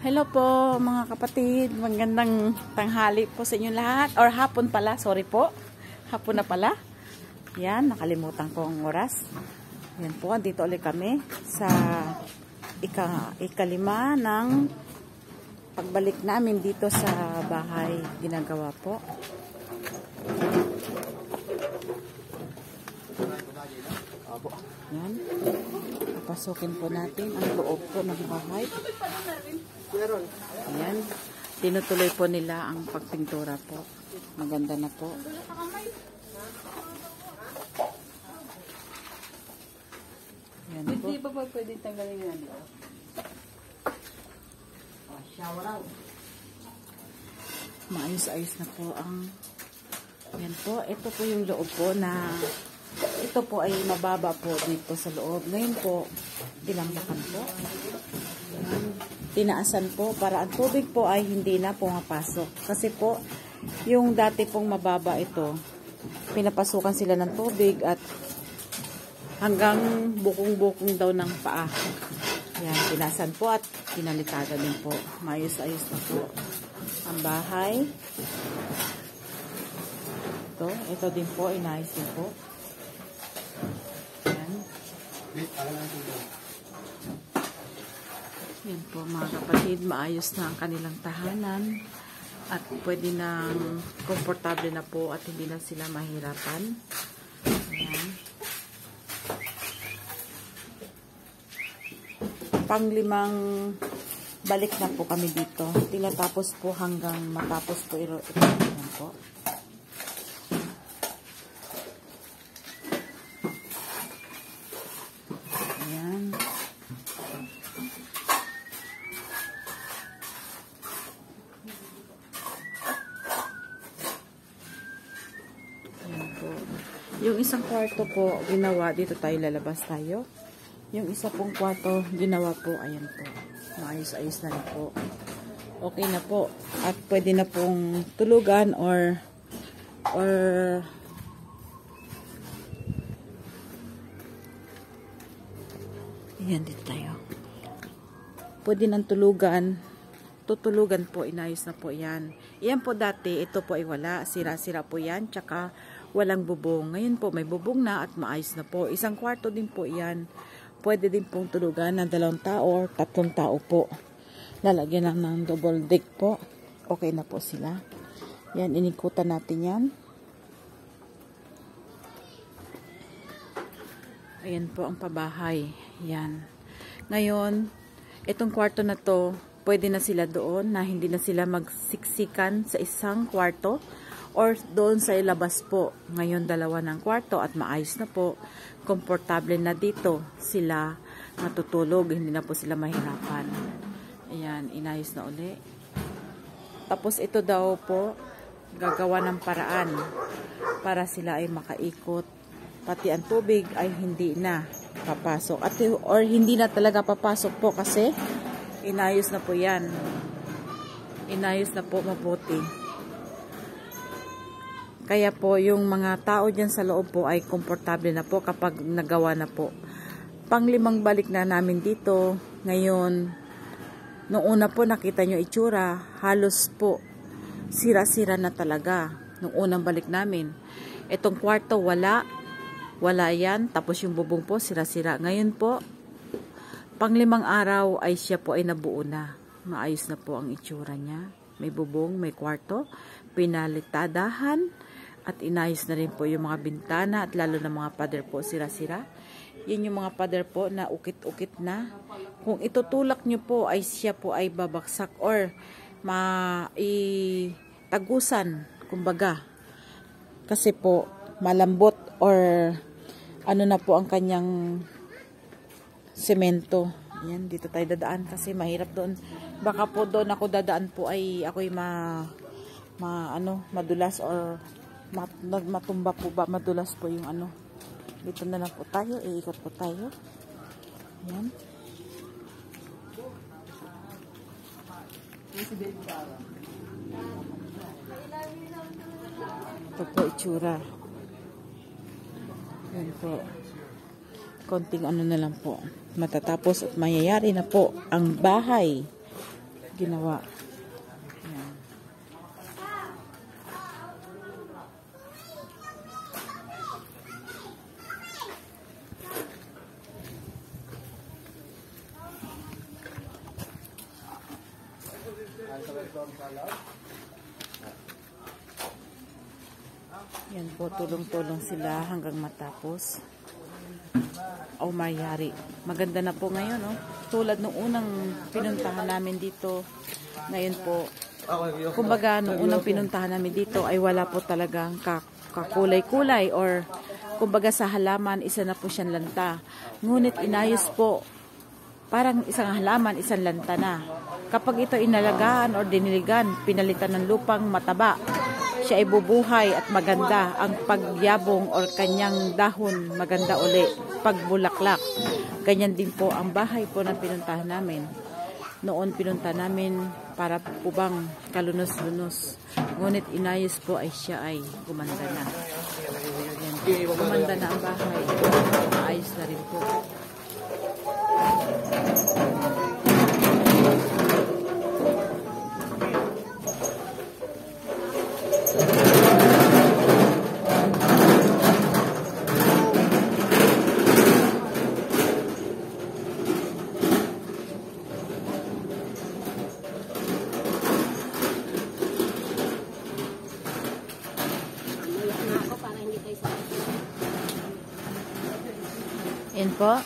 Hello po mga kapatid, magandang tanghali po sa inyo lahat or hapon pala, sorry po. Hapon na pala. Yan, nakalimutan ko ang oras. Yan po, dito ulit kami sa ika, ikalima ng pagbalik namin dito sa bahay ginagawa po. Yan. Papasukin po natin ang loob po ng bahay. Ayan. Tinutuloy po nila ang pagpintura po. Maganda na po. Ayan po. Hindi pa po pwede tanggalin yan. Maayos-ayos na po ang yan po. Ito po yung loob po na ito po ay mababa po dito sa loob. Ngayon po, dinambakan po. Tinaasan po para ang tubig po ay hindi na pumapasok. Kasi po, yung dati pong mababa ito, pinapasukan sila ng tubig at hanggang bukong-bukong daw ng paa. Yan, tinasan po at pinalitagan din po. Mayos-ayos na po ang bahay. Ito, ito din po, inayos din po. Yan. Yan po mga kapatid, maayos na ang kanilang tahanan at pwede nang komportable na po at hindi na sila mahirapan. Ayan. Panglimang balik na po kami dito. Tinatapos po hanggang matapos po ito. Ayan po. Ayan. Ayan po. Yung isang kwarto po, ginawa, dito tayo lalabas tayo. Yung isa pong kwarto, ginawa po, ayan po. Maayos-ayos na rin po. Okay na po. At pwede na pong tulugan or or Ayan dito tayo. Pwede nang tulugan. Tutulugan po, inayos na po yan. Yan po dati, ito po ay wala. Sira-sira po yan. Tsaka walang bubong. Ngayon po, may bubong na at maayos na po. Isang kwarto din po yan. Pwede din pong tulugan ng dalawang tao or tatlong tao po. Lalagyan lang ng double deck po. Okay na po sila. Yan, inikutan natin yan. Ayan po ang pabahay. Yan. Ngayon, itong kwarto na to, pwede na sila doon na hindi na sila magsiksikan sa isang kwarto or doon sa ilabas po. Ngayon, dalawa ng kwarto at maayos na po. Komportable na dito sila matutulog. Hindi na po sila mahirapan. Ayan, inayos na uli. Tapos ito daw po, gagawa ng paraan para sila ay makaikot. Pati ang tubig ay hindi na papasok. At, or hindi na talaga papasok po kasi inayos na po yan. Inayos na po mabuti. Kaya po yung mga tao dyan sa loob po ay komportable na po kapag nagawa na po. Panglimang balik na namin dito. Ngayon, Noong una po nakita nyo itsura, halos po sira-sira na talaga. Noong unang balik namin. Itong kwarto wala. Wala yan. Tapos yung bubong po sira-sira. Ngayon po, panglimang araw ay siya po ay nabuo na. Maayos na po ang itsura niya. May bubong, may kwarto. Pinalitadahan. At inayos na rin po yung mga bintana at lalo na mga pader po sira-sira. Yan yung mga pader po na ukit-ukit na. Kung itutulak nyo po ay siya po ay babaksak or maitagusan, kumbaga. Kasi po malambot or ano na po ang kanyang semento. Yan, dito tayo dadaan kasi mahirap doon. Baka po doon ako dadaan po ay ako'y ma, ma ano, madulas or mat, matumba po ba, madulas po yung ano. Dito na lang po tayo, iikot po tayo. Yan. Ito po itsura. Yan po. konting ano na lang po. Matatapos at mayayari na po ang bahay. ginawa. Yan. Yan po, tulong-tulong sila hanggang matapos. O mayari. Maganda na po ngayon, no? Tulad nung unang pinuntahan namin dito. Ngayon po, kumbaga, nung unang pinuntahan namin dito ay wala po talagang kak- kakulay-kulay or kumbaga sa halaman, isa na po siyang lanta. Ngunit inayos po, parang isang halaman, isang lanta na. Kapag ito inalagaan or diniligan, pinalitan ng lupang mataba, siya ay bubuhay at maganda. Ang pagyabong or kanyang dahon, maganda uli. Pagbulaklak. Ganyan din po ang bahay po na pinuntahan namin. Noon pinunta namin para po bang kalunos-lunos. Ngunit inayos po ay siya ay gumanda na. Gumanda na ang bahay. Ayos na rin po. Po.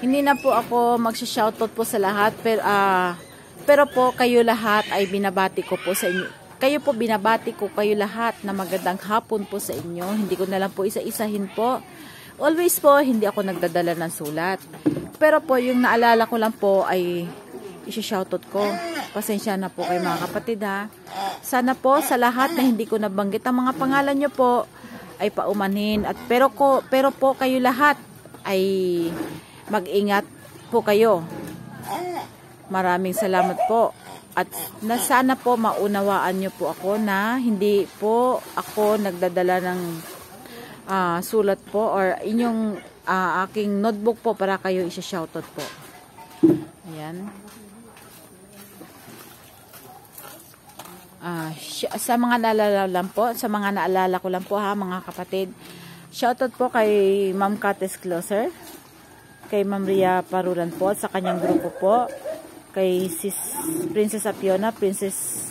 Hindi na po ako magsha-shoutout po sa lahat pero ah pero po kayo lahat ay binabati ko po sa inyo. Kayo po binabati ko kayo lahat na magandang hapon po sa inyo. Hindi ko na lang po isa-isahin po. Always po hindi ako nagdadala ng sulat. Pero po yung naalala ko lang po ay isi-shoutout ko. Pasensya na po kay mga kapatid ha. Sana po sa lahat na hindi ko nabanggit ang mga pangalan nyo po ay paumanhin at pero ko pero po kayo lahat ay mag-ingat po kayo. Maraming salamat po. At na sana po maunawaan nyo po ako na hindi po ako nagdadala ng ah, sulat po or inyong ah, aking notebook po para kayo isa-shoutout po. Ayan. Sy- sa mga naalala lang po, sa mga naalala ko lang po ha, mga kapatid. Shoutout po kay Ma'am Kates Closer, kay Ma'am Ria Parulan po, sa kanyang grupo po, kay Sis Princess Apiona, Princess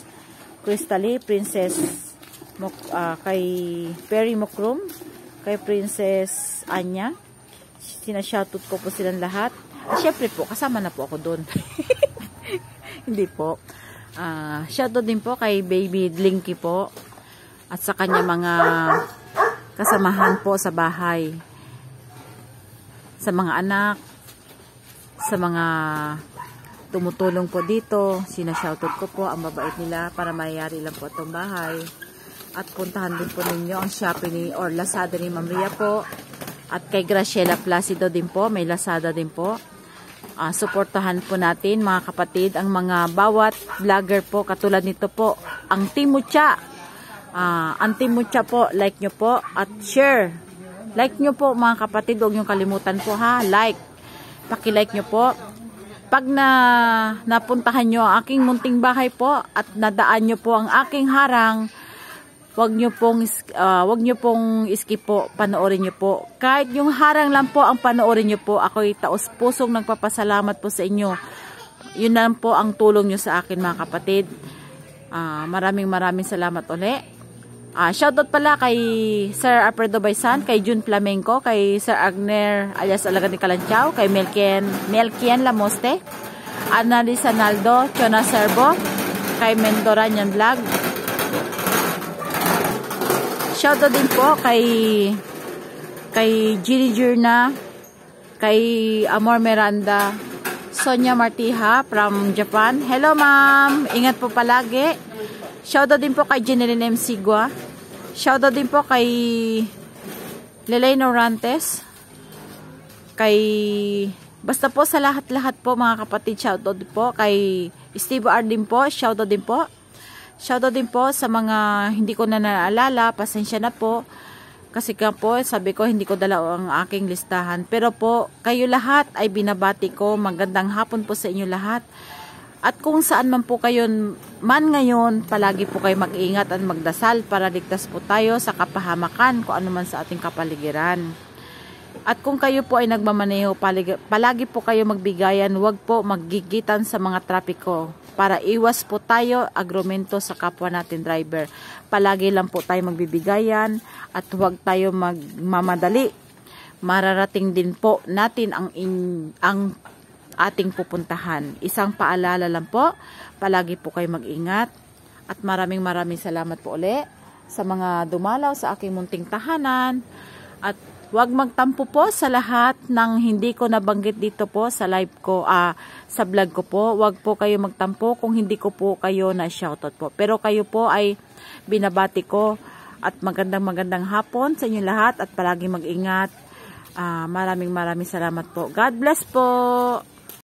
Crystally, Princess Mok, ah, kay Perry Mokrum, kay Princess Anya. Sinashoutout ko po silang lahat. At syempre po, kasama na po ako doon. Hindi po. Ah, shoutout din po kay Baby Blinky po at sa kanya mga kasamahan po sa bahay. Sa mga anak, sa mga tumutulong po dito, sinashoutout ko po ang mabait nila para mayayari lang po itong bahay. At puntahan din po ninyo ang Shopee ni or Lazada ni Ma'am Ria po. At kay Graciela Placido din po, may Lazada din po ah, suportahan po natin mga kapatid ang mga bawat vlogger po. Katulad nito po ang Timucha ah, ang Timucha po like nyo po at share. Like nyo po mga kapatid huwag nyo kalimutan po ha? Like. Paki-like nyo po. Pag na napuntahan nyo ang aking munting bahay po at nadaan nyo po ang aking harang Wag niyo pong is- ah, wag niyo pong skip po, panoorin niyo po. Kahit yung harang lang po ang panoorin niyo po. Ako'y taos pusong nagpapasalamat po sa inyo. Yun lang po ang tulong niyo sa akin mga kapatid. Ah, maraming maraming salamat uli. Ah, shoutout pala kay Sir Alfredo Baisan, kay June Flamenco, kay Sir Agner alias Alaga ni Kalanchaw, kay Melkian, Melkian Lamoste, Annalisa Naldo, Chona Serbo, kay Mendoranyan Vlog, Shoutout din po kay kay Gilly Jurna, kay Amor Miranda, Sonia Martiha from Japan. Hello ma'am, ingat po palagi. Shoutout din po kay Jeneline M. Sigua. Shoutout din po kay Lelay Norantes. Kay basta po sa lahat-lahat po mga kapatid, shoutout po kay Steve R din po, shoutout din po. Shoutout din po sa mga hindi ko na naalala, pasensya na po. Kasi ka po, sabi ko, hindi ko dala ang aking listahan. Pero po, kayo lahat ay binabati ko. Magandang hapon po sa inyo lahat. At kung saan man po kayo man ngayon, palagi po kayo mag-ingat at magdasal para ligtas po tayo sa kapahamakan kung ano man sa ating kapaligiran. At kung kayo po ay nagmamaneho, palagi po kayo magbigayan, huwag po maggigitan sa mga trapiko para iwas po tayo agrumento sa kapwa natin driver. Palagi lang po tayo magbibigayan at huwag tayo magmamadali. Mararating din po natin ang, in, ang ating pupuntahan. Isang paalala lang po, palagi po kayo mag-ingat at maraming maraming salamat po uli sa mga dumalaw sa aking munting tahanan at Huwag magtampo po sa lahat ng hindi ko nabanggit dito po sa live ko, ah, sa vlog ko po. Huwag po kayo magtampo kung hindi ko po kayo na shoutout po. Pero kayo po ay binabati ko at magandang magandang hapon sa inyo lahat at palagi mag-ingat. Ah, maraming maraming salamat po. God bless po.